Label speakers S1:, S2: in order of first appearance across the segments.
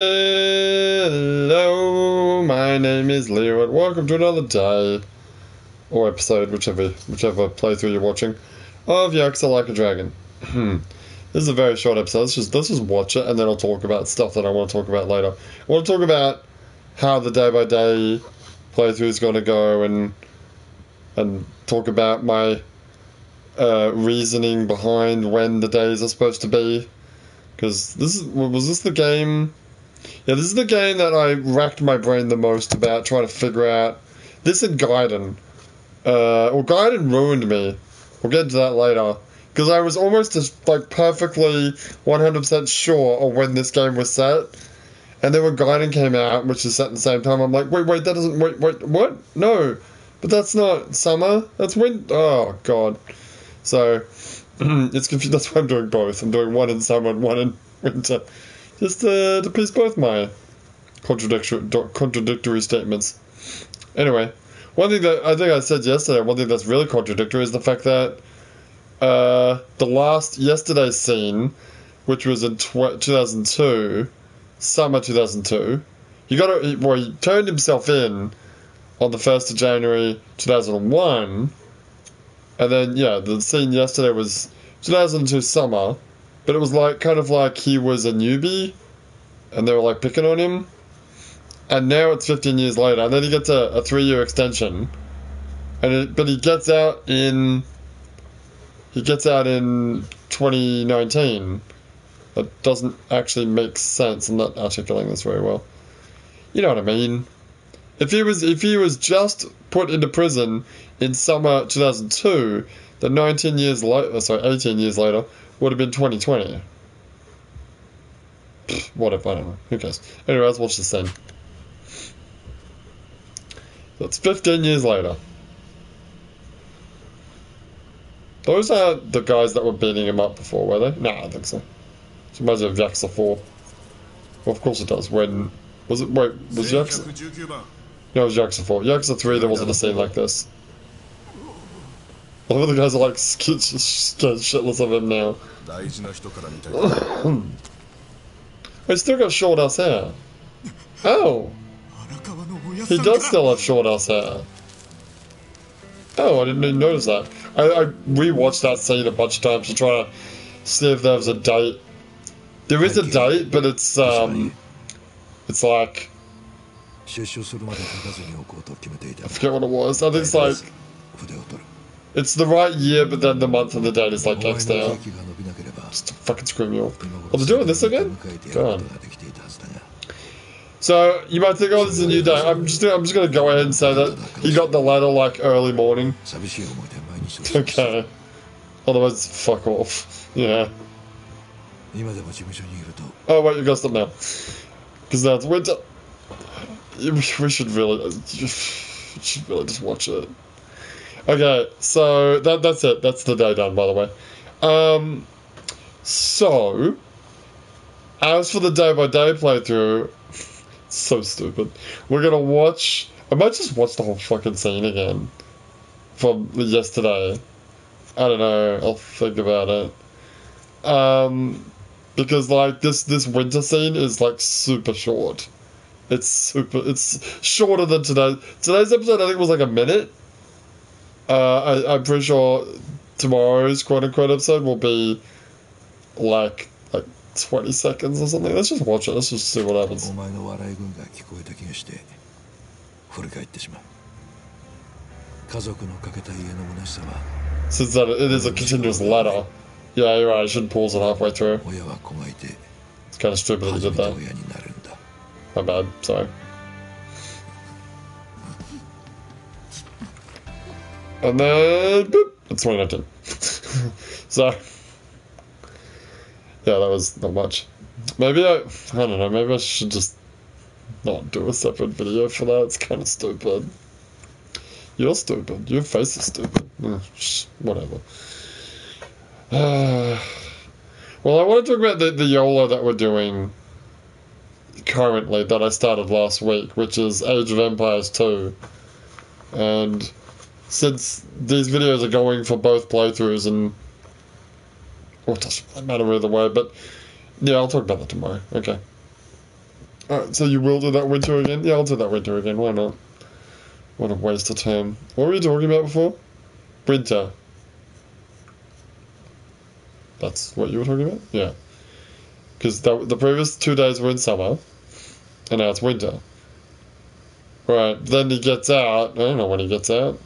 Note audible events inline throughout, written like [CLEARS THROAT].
S1: Hello, my name is Leo, and welcome to another day or episode, whichever whichever playthrough you're watching, of Yakuza Like a Dragon. Hmm. this is a very short episode. Let's just let's just watch it, and then I'll talk about stuff that I want to talk about later. I want to talk about how the day by day playthrough is going to go, and and talk about my uh, reasoning behind when the days are supposed to be. Because this is was this the game? Yeah, this is the game that I racked my brain the most about trying to figure out. This and Gaiden. Uh, well, Gaiden ruined me. We'll get to that later. Because I was almost just like perfectly 100% sure of when this game was set. And then when Gaiden came out, which is set at the same time, I'm like, wait, wait, that doesn't, wait, wait, what? No. But that's not summer. That's winter. Oh, God. So, [CLEARS THROAT] it's confused. That's why I'm doing both. I'm doing one in summer and one in winter. Just to please both my contradictory, contradictory statements. Anyway, one thing that I think I said yesterday, one thing that's really contradictory is the fact that uh, the last yesterday's scene, which was in tw- 2002, summer 2002, he got a, well, he turned himself in on the 1st of January 2001, and then, yeah, the scene yesterday was 2002 summer, but it was like kind of like he was a newbie, and they were like picking on him. And now it's 15 years later, and then he gets a, a three-year extension, and it, but he gets out in he gets out in 2019. That doesn't actually make sense. I'm not articulating this very well. You know what I mean? If he was if he was just put into prison in summer 2002, then 19 years later, oh, sorry, 18 years later, would have been 2020. Pfft, whatever, I don't know. Who cares? Anyway, let's watch this scene. That's 15 years later. Those are the guys that were beating him up before, were they? No, I don't think so. It reminds me of Yakuza 4. Well, of course it does. When. Was it. Wait, was Yakuza. No, it was Yakuza 4. Yakuza 3, there wasn't a scene like this. All the guys are like scared shitless of him now. [LAUGHS] I still got short ass hair. Oh! He does still have short ass hair. Oh, I didn't even notice that. I, I rewatched that scene a bunch of times to try to see if there was a date. There is a date, but it's um, it's like I forget what it was. I think it's like it's the right year, but then the month and the date is like X'd out. Just fucking screw me off. Oh, they're doing this again? God. So you might think, oh, this is a new day. I'm just, I'm just gonna go ahead and say that he got the letter like early morning. Okay. Otherwise, fuck off. Yeah. Oh wait, you got stop now. Because now it's winter. We should really, we should really just watch it. Okay, so that that's it. That's the day done, by the way. Um, so as for the day by day playthrough, so stupid. We're gonna watch. I might just watch the whole fucking scene again from yesterday. I don't know. I'll think about it. Um, because like this this winter scene is like super short. It's super. It's shorter than today. Today's episode I think was like a minute. Uh, I, I'm pretty sure tomorrow's quote unquote episode will be like like 20 seconds or something. Let's just watch it. Let's just see what happens.
S2: お前の笑い声が聞こえた気がして振り返ってしまう家族のかけた家の虚しさは
S1: Since that it is a continuous ladder. Yeah, you're right. I should pause it halfway through.
S2: 親は子がいて
S1: It's kind of stupid that
S2: 初
S1: you
S2: め
S1: did
S2: て
S1: that.
S2: 親になるんだ
S1: My bad. Sorry. And then boop, it's 2019. [LAUGHS] so yeah, that was not much. Maybe I I don't know. Maybe I should just not do a separate video for that. It's kind of stupid. You're stupid. Your face is stupid. Mm, sh- Whatever. [SIGHS] well, I want to talk about the, the YOLO that we're doing currently that I started last week, which is Age of Empires 2. And since these videos are going for both playthroughs and well, it doesn't matter either way, but yeah, I'll talk about that tomorrow. Okay. Alright, so you will do that winter again? Yeah, I'll do that winter again. Why not? What a waste of time. What were you talking about before? Winter. That's what you were talking about? Yeah. Because the, the previous two days were in summer, and now it's winter. Right, then he gets out. I don't know when he gets out.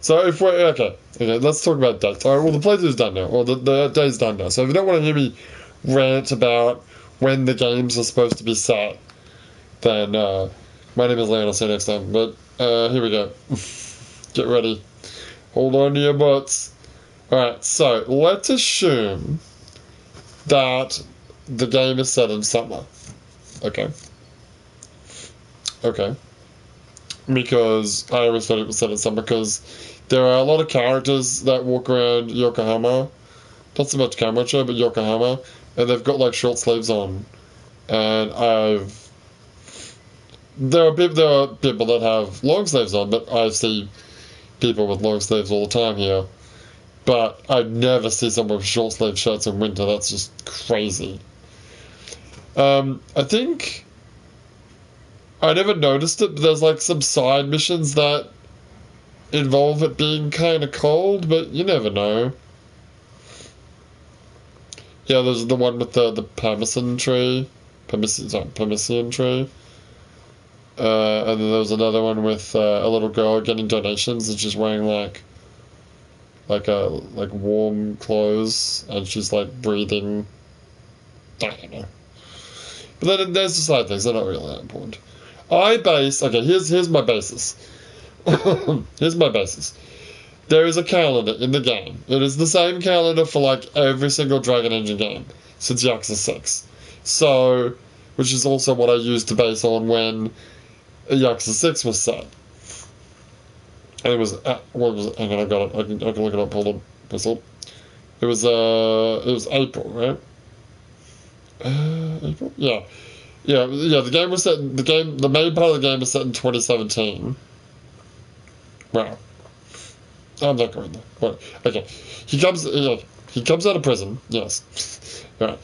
S1: So if we're okay, okay, let's talk about dates. All right, well the playthrough's done now, or the the day's done now. So if you don't want to hear me rant about when the games are supposed to be set, then uh, my name is Leo. I'll see you next time. But uh, here we go. [LAUGHS] Get ready. Hold on to your butts. All right, so let's assume that the game is set in summer. Okay. Okay because I always thought it was set in summer because there are a lot of characters that walk around Yokohama. Not so much Kamurocho, but Yokohama, and they've got like short sleeves on. And I've there are people there are people that have long sleeves on, but I see people with long sleeves all the time here. But I never see someone with short sleeve shirts in winter. That's just crazy. Um, I think I never noticed it, but there's like some side missions that involve it being kind of cold, but you never know. Yeah, there's the one with the the Parmesan tree, sorry, Parmesan tree. Uh, and then there was another one with uh, a little girl getting donations, and she's wearing like like a like warm clothes, and she's like breathing. I don't know. But then there's the side things; they're not really that important. I base okay. Here's here's my basis. [COUGHS] here's my basis. There is a calendar in the game. It is the same calendar for like every single Dragon Engine game since Yakuza Six. So, which is also what I used to base on when Yakuza Six was set. And it was uh, what was it? Hang on, I got it. I can, I can look it up. Hold on, whistle. It was uh, it was April, right? Uh, April, yeah. Yeah, yeah. The game was set. The game, the main part of the game was set in 2017. Wow. I'm not going there. But okay, he comes. Yeah, he comes out of prison. Yes. right.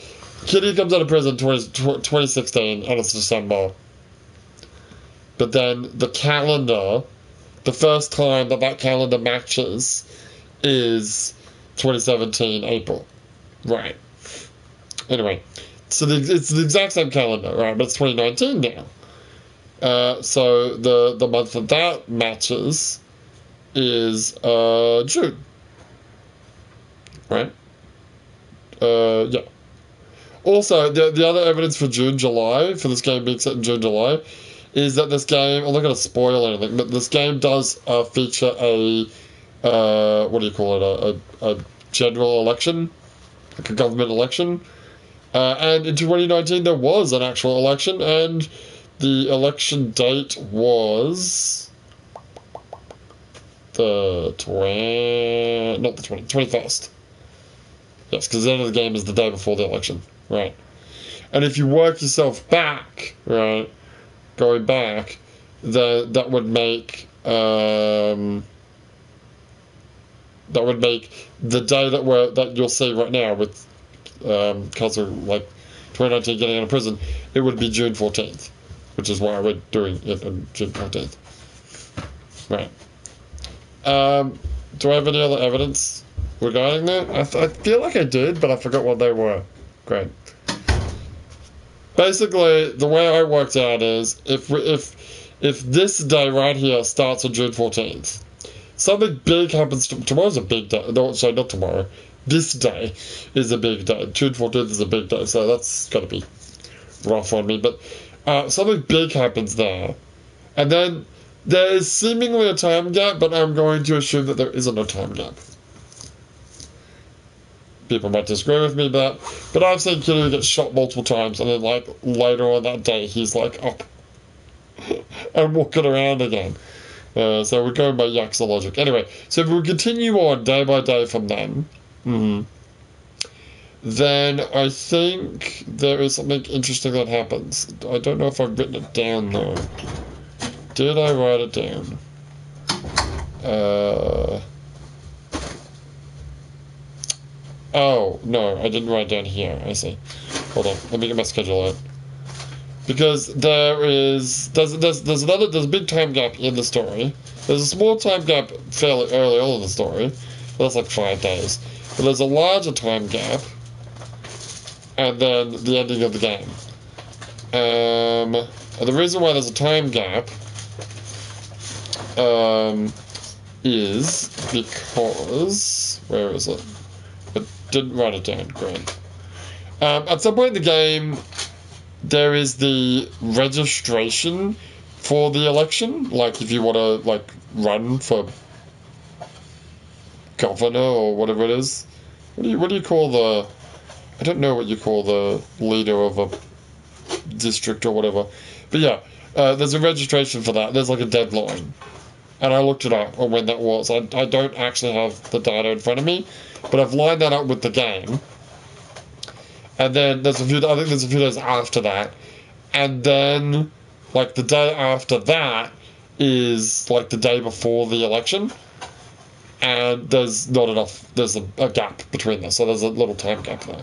S1: Kiryu comes out of prison 20, 2016, and it's December. But then the calendar, the first time that that calendar matches, is 2017 April. Right. Anyway, so the, it's the exact same calendar, right? But it's 2019 now. Uh, so the the month that that matches is uh, June, right? Uh, yeah. Also, the the other evidence for June, July for this game being set in June, July, is that this game. I'm not going to spoil anything, but this game does uh, feature a uh, what do you call it? A, a, a general election, like a government election uh, and in 2019, there was an actual election, and the election date was the 20, not the 20, 21st. Yes, because the end of the game is the day before the election, right? And if you work yourself back, right, going back, then that would make um, that would make the day that we're that you'll see right now with um, Counselor, like 2019 getting out of prison, it would be June 14th, which is why we're doing it on June 14th. Right. Um, do I have any other evidence regarding that? I, th- I feel like I did, but I forgot what they were. Great. Basically, the way I worked out is if we, if if this day right here starts on June 14th, something big happens. To, tomorrow's a big day. No, sorry, not tomorrow this day is a big day. June 14th is a big day, so that's going to be rough on me. But uh, something big happens there. And then there is seemingly a time gap, but I'm going to assume that there isn't a time gap. People might disagree with me, but but I've seen Kiryu get shot multiple times, and then like later on that day, he's like up [LAUGHS] and walking around again. Uh, so we're going by Yakuza logic. Anyway, so if we continue on day by day from then, Hmm. Then I think there is something interesting that happens. I don't know if I've written it down though. Did I write it down? Uh. Oh, no, I didn't write it down here. I see. Hold on, let me get my schedule out. because there is there's there's there's another there's a big time gap in the story. There's a small time gap fairly early on in the story. That's like five days. But there's a larger time gap, and then the ending of the game. Um, and the reason why there's a time gap um, is because where is it? I didn't write it down. Great. Um, at some point in the game, there is the registration for the election. Like if you want to like run for governor or whatever it is. What do you what do you call the? I don't know what you call the leader of a district or whatever. But yeah, uh, there's a registration for that. There's like a deadline. And I looked it up on when that was. I, I don't actually have the data in front of me, but I've lined that up with the game. And then there's a few, I think there's a few days after that. And then, like, the day after that is, like, the day before the election. And there's not enough, there's a, a gap between them. So there's a little time gap there.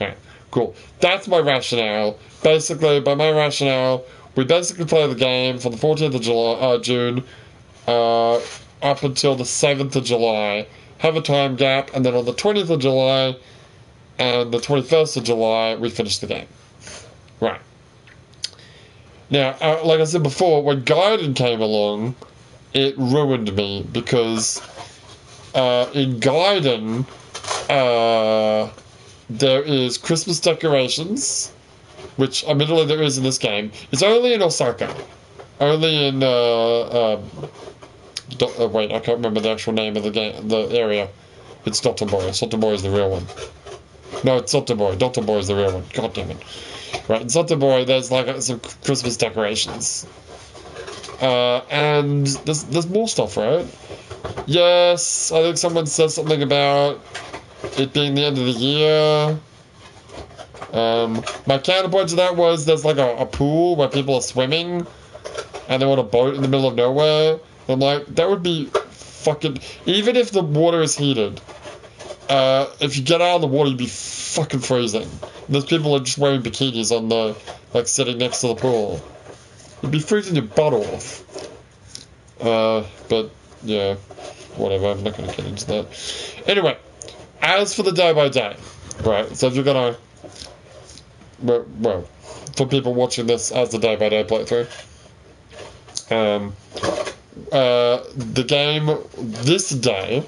S1: Alright, cool. That's my rationale. Basically, by my rationale, we basically play the game from the 14th of July, uh, June uh, up until the 7th of July, have a time gap, and then on the 20th of July and the 21st of July, we finish the game. Right. Now, uh, like I said before, when Gaiden came along, it ruined me because uh, in Gaiden, uh, there is Christmas decorations, which admittedly there is in this game. It's only in Osaka. Only in uh, um, uh, wait, I can't remember the actual name of the game, the area. It's Dotonbori. Dotonbori is the real one. No, it's Dotonbori. Dotonbori is the real one. God damn it. Right, in Dotonbori, there's like uh, some Christmas decorations. Uh, and there's there's more stuff, right? Yes, I think someone said something about it being the end of the year. Um, my counterpoint to that was there's like a, a pool where people are swimming, and they're on a boat in the middle of nowhere. I'm like, that would be fucking. Even if the water is heated, uh, if you get out of the water, you'd be fucking freezing. Those people are just wearing bikinis on the, like, sitting next to the pool. You'd be freezing your butt off. Uh, but, yeah, whatever, I'm not gonna get into that. Anyway, as for the day by day, right, so if you're gonna. Well, well for people watching this as the day by day playthrough, um, uh, the game this day,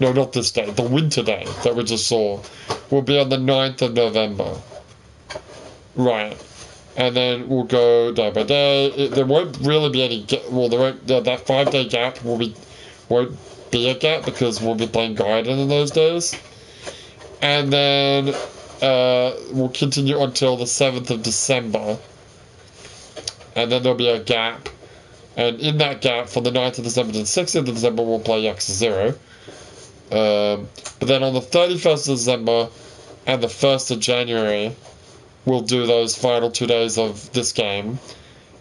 S1: no, not this day, the winter day that we just saw, will be on the 9th of November. Right. And then we'll go day by day. There won't really be any. Well, there won't. That five day gap will be won't be a gap because we'll be playing Gaiden in those days. And then uh, we'll continue until the seventh of December. And then there'll be a gap and in that gap, from the 9th of December to the 16th of December, we'll play Yakuza 0. Um, but then on the 31st of December and the 1st of January, we'll do those final two days of this game.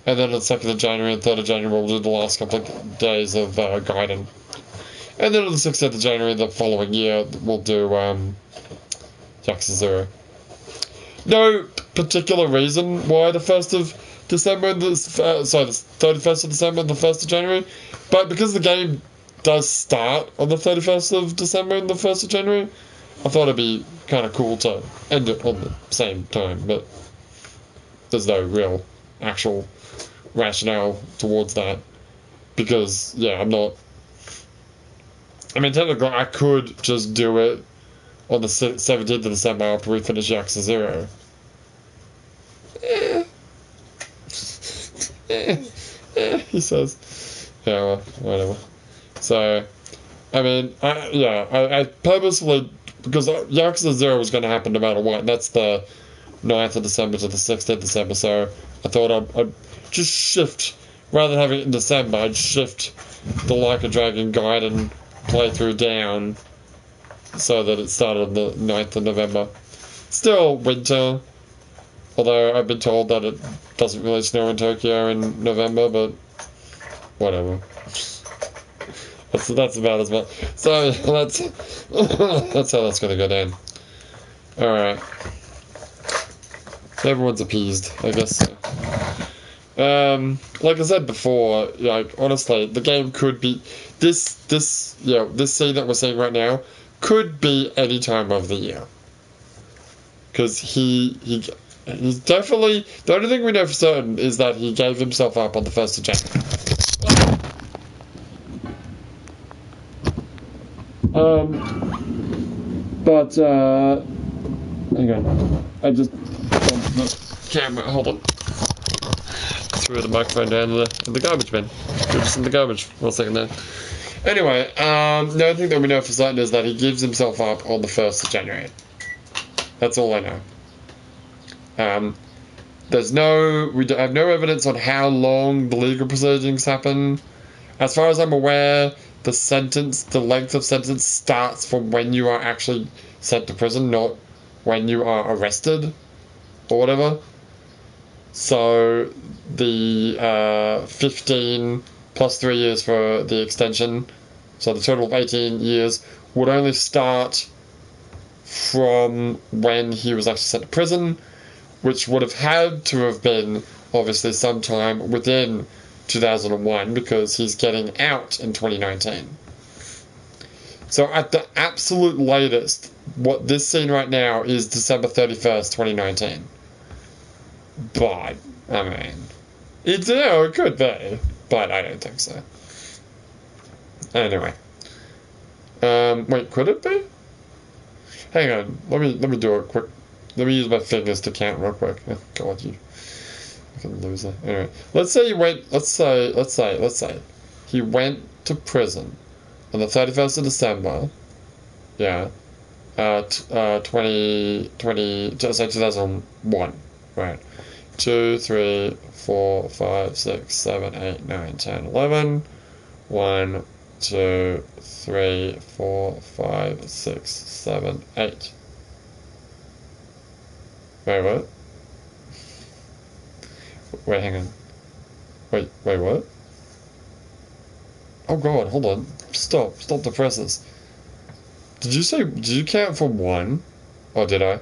S1: And then on the 2nd of January and 3rd of January, we'll do the last couple of days of uh, Gaiden. And then on the 16th of January the following year, we'll do um, Yakuza 0. No particular reason why the 1st of December and the uh, sorry, the thirty first of December and the first of January. But because the game does start on the thirty first of December and the first of January, I thought it'd be kind of cool to end it on the same time. But there's no real actual rationale towards that because yeah, I'm not. I mean, technically, I could just do it on the 17th of December after we finish Yakuza Zero. Eh, [LAUGHS] he says, yeah, well, whatever. So, I mean, I, yeah, I, I purposefully, because Yakuza 0 was going to happen no matter what, and that's the 9th of December to the 16th of December, so I thought I'd, I'd just shift, rather than having it in December, I'd shift the Like a Dragon guide Gaiden playthrough down so that it started on the 9th of November. Still winter, Although I've been told that it doesn't really snow in Tokyo in November, but whatever. That's that's about as much. So that's that's [LAUGHS] how that's gonna go down. All right. everyone's appeased, I guess. So. Um, like I said before, like honestly, the game could be this this you know this scene that we're seeing right now could be any time of the year. Because he he he's definitely the only thing we know for certain is that he gave himself up on the first of January. Um, but uh, I just the camera. Hold on threw the microphone down in the, in the garbage bin. Threw just in the garbage a second there. Anyway, um, the only thing that we know for certain is that he gives himself up on the 1st of January. That's all I know. Um, there's no, we have no evidence on how long the legal proceedings happen. As far as I'm aware, the sentence, the length of sentence starts from when you are actually sent to prison, not when you are arrested or whatever. So the uh, 15 plus three years for the extension, so the total of 18 years, would only start from when he was actually sent to prison, which would have had to have been obviously sometime within 2001 because he's getting out in 2019. So at the absolute latest, what this scene right now is December 31st, 2019. But, I mean, it's, it could be, but I don't think so. Anyway. Um, wait, could it be? Hang on, let me, let me do a quick, let me use my fingers to count real quick. Oh, God, you fucking loser. Anyway, let's say he went, let's say, let's say, let's say, he went to prison on the 31st of December, yeah, uh, t- uh, 20, 20, just say 2001, right? 2, 3, 4, 5, 6, 7, 8, 9, 10, 11. 1, 2, 3, 4, 5, 6, 7, 8. Wait, what? Wait, hang on. Wait, wait, what? Oh god, hold on. Stop, stop the presses. Did you say, did you count from one? Or did I?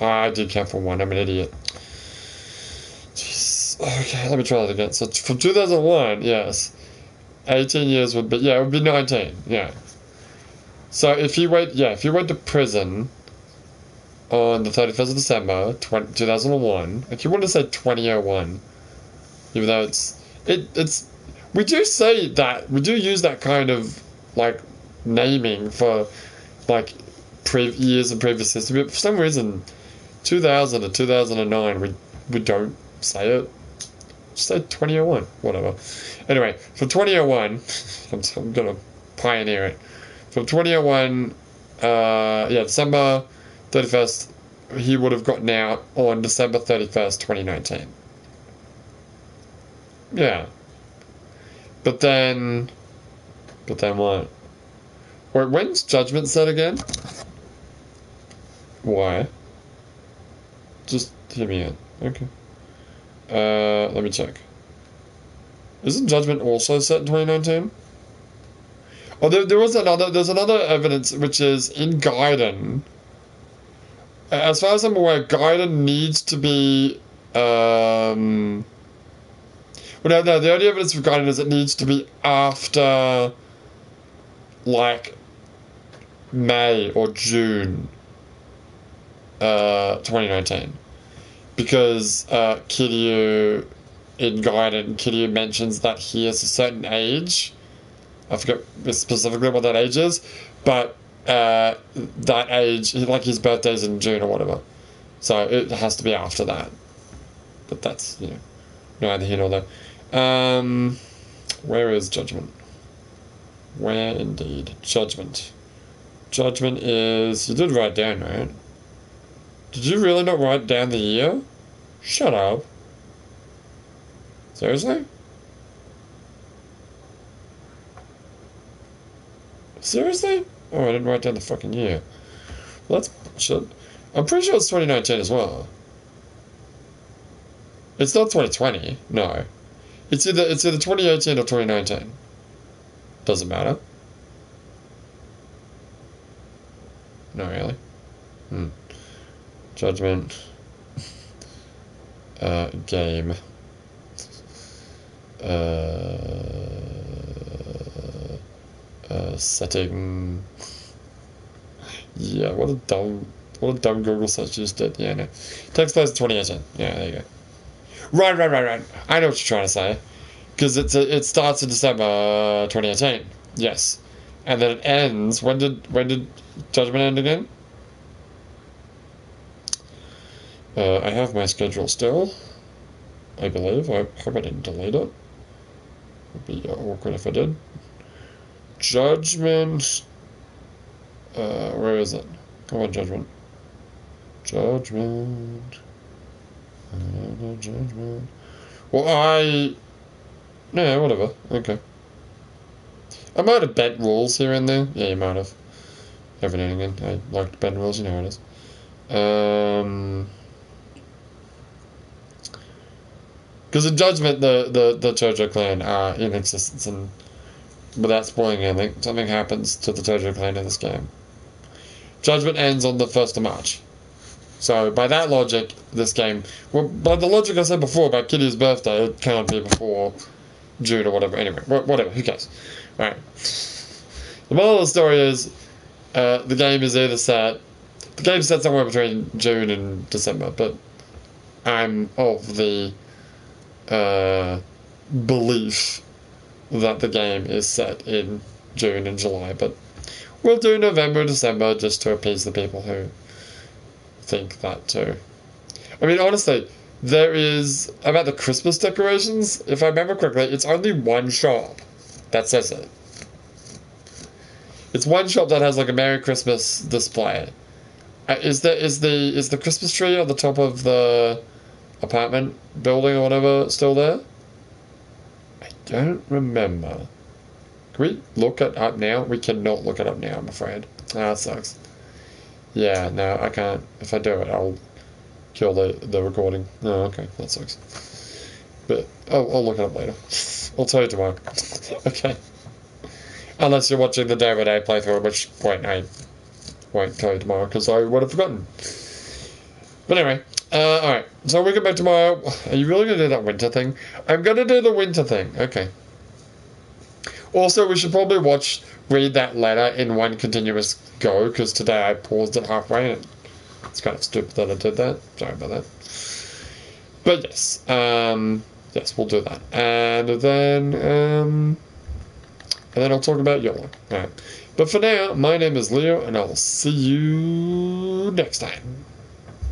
S1: Ah, I did count from one, I'm an idiot. Jeez. Okay, let me try that again. So from 2001, yes. 18 years would be, yeah, it would be 19, yeah. So if you went, yeah, if you went to prison on the 31st of December 20, 2001, if you want to say 2001, even though it's, it, it's, we do say that, we do use that kind of, like, naming for, like, pre- years in previous history, but for some reason, 2000 to 2009, we, we don't say it. Just say 2001, whatever. Anyway, from 2001, [LAUGHS] I'm, I'm gonna pioneer it. From 2001, uh, yeah, December 31st, he would have gotten out on December 31st, 2019. Yeah. But then, but then what? Wait, when's Judgment set again? Why? Just hear me out. Okay. Uh, let me check. Isn't Judgment also set in 2019? Oh, there, there was another. There's another evidence which is in Gaiden. As far as I'm aware, Gaiden needs to be. Um, well, no, no. The only evidence for Gaiden is it needs to be after, like, May or June, uh, 2019, because uh, Kiryu in Gaiden, Kiryu mentions that he is a certain age. I forget specifically what that age is, but uh, that age, like his birthday's in June or whatever. So it has to be after that. But that's, you know, neither here nor there. Um, where is Judgment? Where indeed? Judgment. Judgment is. You did write down, right? Did you really not write down the year? Shut up. Seriously? Seriously? Oh, I didn't write down the fucking year. Well, that's shit. I'm pretty sure it's 2019 as well. It's not 2020. No. It's either it's either 2018 or 2019. Doesn't matter. No, really. Hmm. Judgment. [LAUGHS] Uh, game. Uh, uh, setting. Yeah, what a dumb, what a dumb Google search just did. Yeah, no. Place in 2018. Yeah, there you go. Right, right, right, right. I know what you're trying to say. Because it's a, it starts in December 2018. Yes. And then it ends. When did when did Judgment end again? Uh, I have my schedule still. I believe. I hope I didn't delete it. Would be awkward if I did. Judgment. Uh, where is it? Come on, Judgment. Judgment. Uh, judgment. Well, I. No, whatever. Okay. I might have bent rules here and there. Yeah, you might have. Every now and again. I like to bend rules, you know how it is. Um. Because in Judgment, the, the, the Tojo clan are in existence, and without spoiling anything, something happens to the Tojo clan in this game. Judgment ends on the 1st of March. So, by that logic, this game. Well, by the logic I said before about Kiryu's birthday, it can't be before June or whatever. Anyway, whatever, who cares? Alright. The moral of the story is uh, the game is either set. The game's set somewhere between June and December, but I'm of the uh, belief that the game is set in June and July, but we'll do November, December just to appease the people who think that too. I mean, honestly, there is about the Christmas decorations. If I remember correctly, it's only one shop that says it. It's one shop that has like a Merry Christmas display. Uh, is the is the is the Christmas tree on the top of the apartment building or whatever still there? Don't remember. Can we look it up now? We cannot look it up now, I'm afraid. Ah, that sucks. Yeah, no, I can't. If I do it, I'll kill the, the recording. Oh, okay, that sucks. But I'll, I'll look it up later. [LAUGHS] I'll tell you tomorrow. [LAUGHS] okay. Unless you're watching the day by day playthrough, which point I won't tell you tomorrow because I would have forgotten. But anyway, uh, alright. So we get back tomorrow. Are you really to do that winter thing? I'm to do the winter thing. Okay. Also, we should probably watch, read that letter in one continuous go because today I paused it halfway and it's kind of stupid that I did that. Sorry about that. But yes, um, yes, we'll do that. And then, um, and then I'll talk about YOLO. Alright. But for now, my name is Leo, and I'll see you next time.